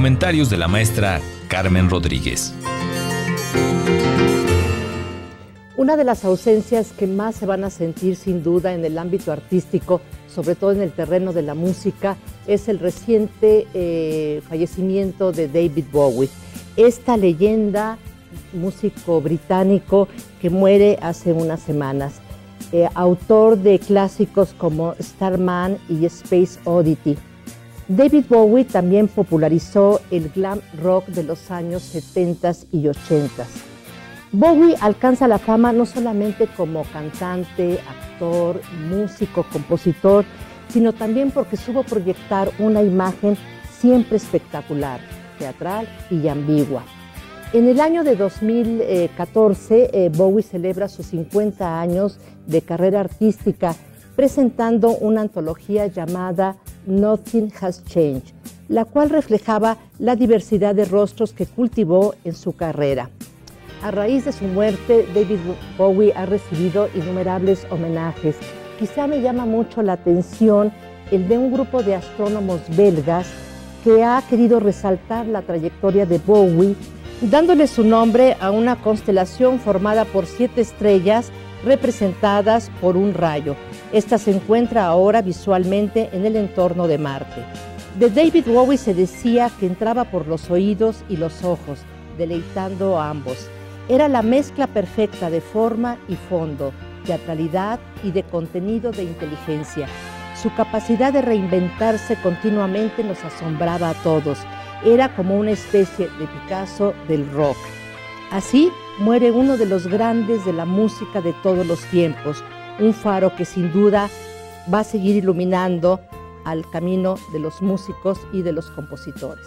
comentarios de la maestra Carmen Rodríguez. Una de las ausencias que más se van a sentir sin duda en el ámbito artístico, sobre todo en el terreno de la música, es el reciente eh, fallecimiento de David Bowie. Esta leyenda, músico británico que muere hace unas semanas, eh, autor de clásicos como Starman y Space Oddity. David Bowie también popularizó el glam rock de los años 70 y 80 Bowie alcanza la fama no solamente como cantante, actor, músico, compositor, sino también porque supo proyectar una imagen siempre espectacular, teatral y ambigua. En el año de 2014, eh, Bowie celebra sus 50 años de carrera artística presentando una antología llamada Nothing Has Changed, la cual reflejaba la diversidad de rostros que cultivó en su carrera. A raíz de su muerte, David Bowie ha recibido innumerables homenajes. Quizá me llama mucho la atención el de un grupo de astrónomos belgas que ha querido resaltar la trayectoria de Bowie, dándole su nombre a una constelación formada por siete estrellas representadas por un rayo. Esta se encuentra ahora visualmente en el entorno de Marte. De David Bowie se decía que entraba por los oídos y los ojos, deleitando a ambos. Era la mezcla perfecta de forma y fondo, teatralidad y de contenido de inteligencia. Su capacidad de reinventarse continuamente nos asombraba a todos. Era como una especie de Picasso del rock. Así muere uno de los grandes de la música de todos los tiempos, un faro que sin duda va a seguir iluminando al camino de los músicos y de los compositores.